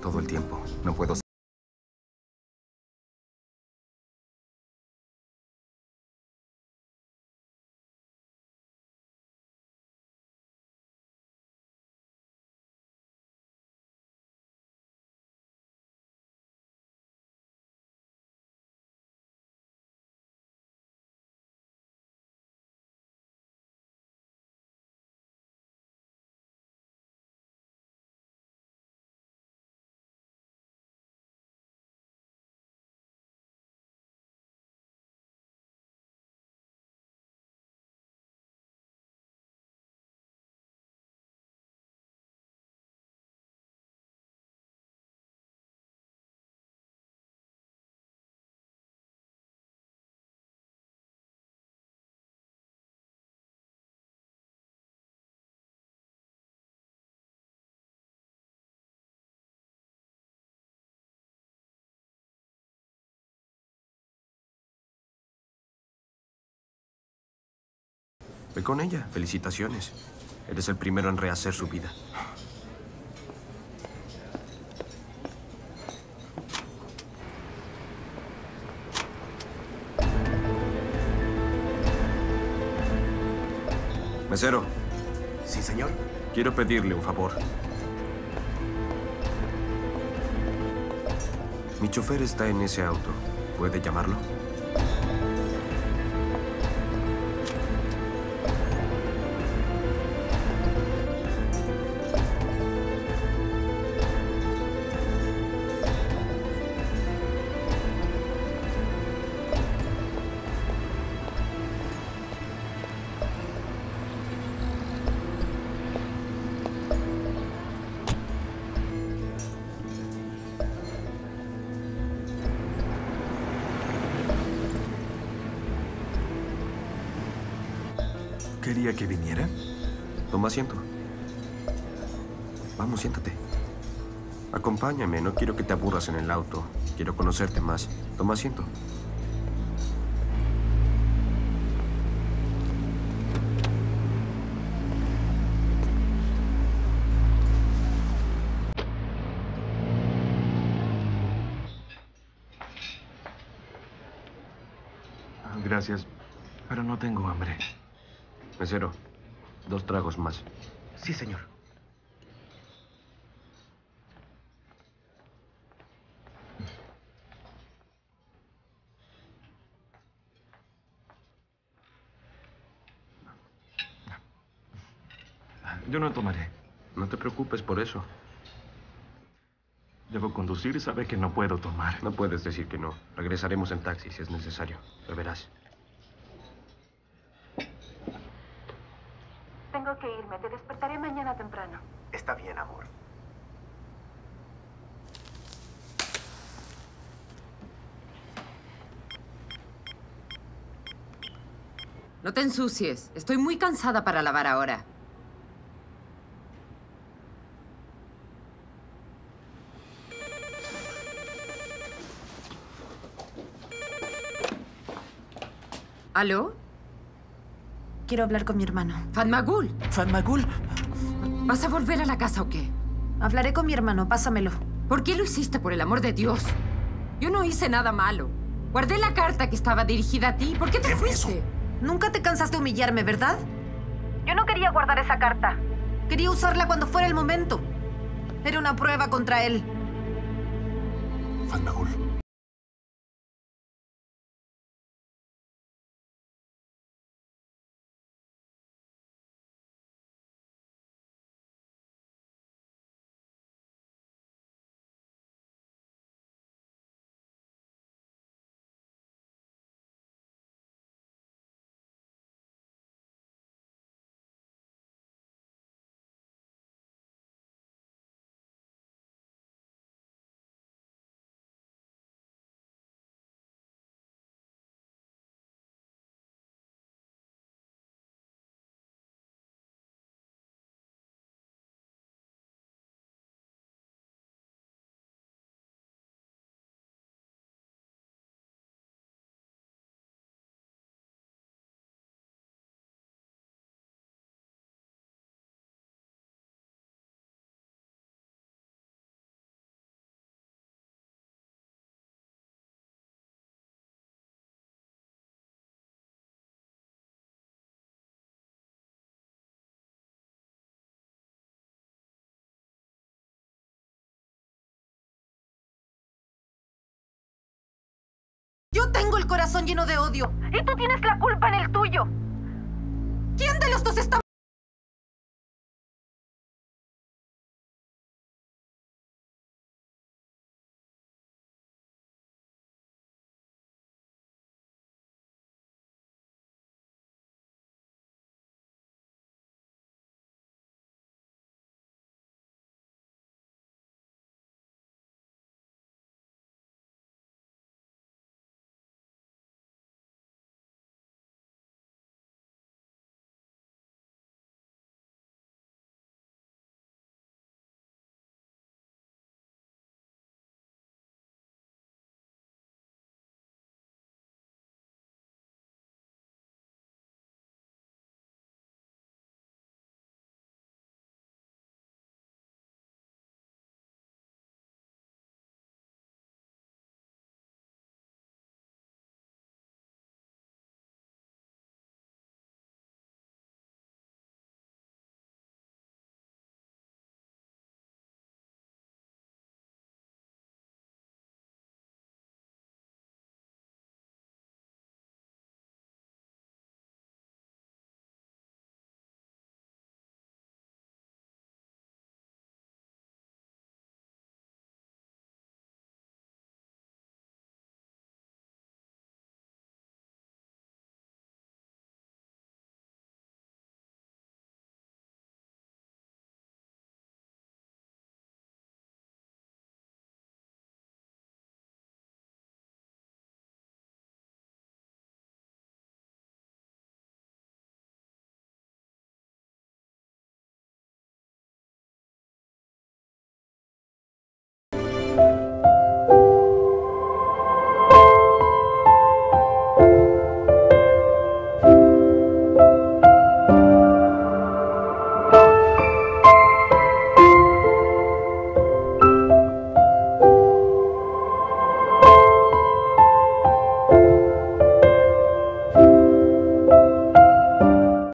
Todo el tiempo. No puedo... Ve con ella. Felicitaciones. Eres el primero en rehacer su vida. Mesero, Sí, señor. quiero pedirle un favor. Mi chofer está en ese auto. ¿Puede llamarlo? ¿Quería que viniera? Toma asiento. Vamos, siéntate. Acompáñame, no quiero que te aburras en el auto. Quiero conocerte más. Toma asiento. Ah, Gracias, pero no tengo hambre. Mesero, dos tragos más. Sí, señor. Yo no tomaré. No te preocupes por eso. Debo conducir y sabe que no puedo tomar. No puedes decir que no. Regresaremos en taxi si es necesario. Lo verás. Tengo que irme. Te despertaré mañana temprano. Está bien, amor. No te ensucies. Estoy muy cansada para lavar ahora. ¿Aló? Quiero hablar con mi hermano. Fatmagul, Fanmagul. ¿vas a volver a la casa o qué? Hablaré con mi hermano. Pásamelo. ¿Por qué lo hiciste, por el amor de Dios? Yo no hice nada malo. Guardé la carta que estaba dirigida a ti. ¿Por qué te ¿Qué fuiste? Nunca te cansaste de humillarme, ¿verdad? Yo no quería guardar esa carta. Quería usarla cuando fuera el momento. Era una prueba contra él. Fanmagul. Yo tengo el corazón lleno de odio. Y tú tienes la culpa en el tuyo. ¿Quién de los dos está